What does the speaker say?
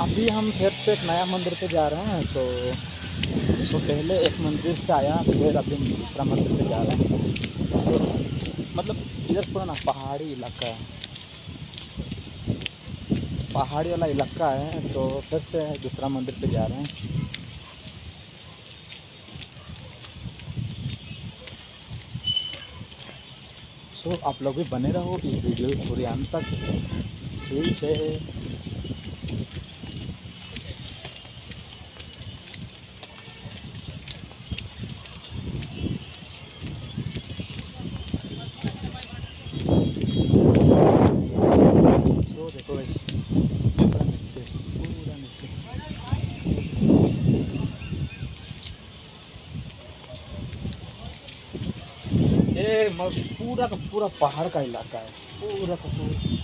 अभी हम फिर से एक नया मंदिर पे जा रहे हैं तो सो पहले एक मंदिर से आया, फिर अभी दूसरा मंदिर पे जा रहे हैं। सो मतलब इधर पूरा ना पहाड़ी इलाका है। पहाड़ी वाला इलाका है तो फिर से दूसरा मंदिर पे जा रहे हैं। सो आप लोग भी बने रहो इस वीडियो पूरे अंत तक। ठीक है। ये पूरा का पूरा पहाड़ का इलाका है। पूरा का पूरा।